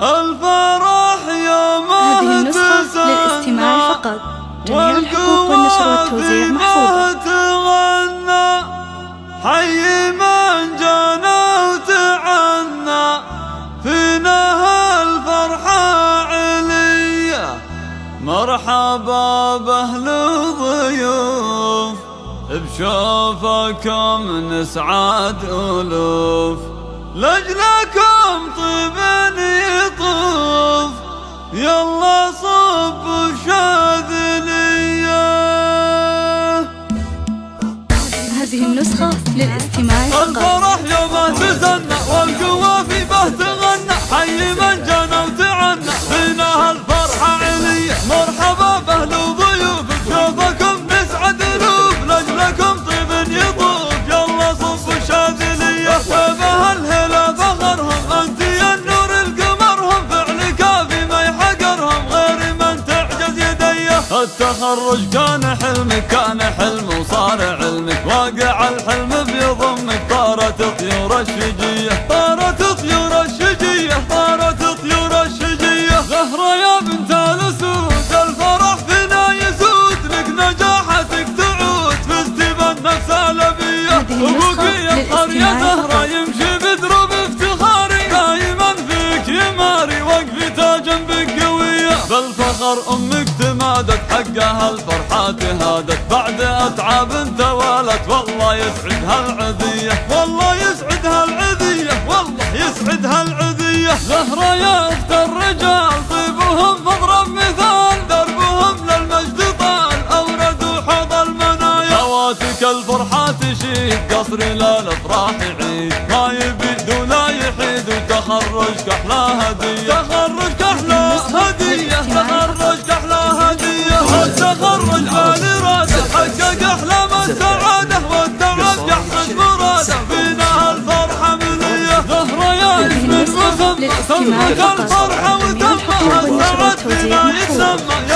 الفرح يوم هذه النسخة للاستماع فقط. جميع الحقوق والنشر والتوزيع محفوظة. تغنى حي من جانا وتعنى فينا الفرحة علية مرحبا بأهل الضيوف. بشوفكم نسعد ألوف. لجلكم طيب الفرح يوم تزنى والقوة في به تغنى حي من فينا الفرحة علية مرحبا بأهل بشوفكم نسعد ألوف لجلكم طيب يطوف. يلا صب شاذلية. شبه الهلا فخرهم. أنت يا القمرهم. ما يحقرهم. غير من تعجز يديه التخرج كان حلمك كان حلم وصار علمك. واقع الحلم الشجية طارت طيور الشجية طارت طيور الشجية زهرة يا بنت الأسود الفرح فينا يسود لك نجاحتك تعود فزتي بالنفس الأبية أبوك يا قرية للاستماع زهرة. يمشي بدروب افتخاري. دايما فيك يماري وقفتها جنبك قوية. بالفخر أمك تمادت حقها الفرحات هادت. بعد أتعاب توالت والله يسعدها العذية. والله يا اخت الرجال طيبهم مضرب مثال دربهم للمجد طال. اوردوا حوض المنايا. هواتك الفرحة تشيد قصري للافراح يعيد. ما يبيد ولا يحيد وتخرجك أحلى هدية جميع الحقوق وتمها فينا محفوظة. يتسمى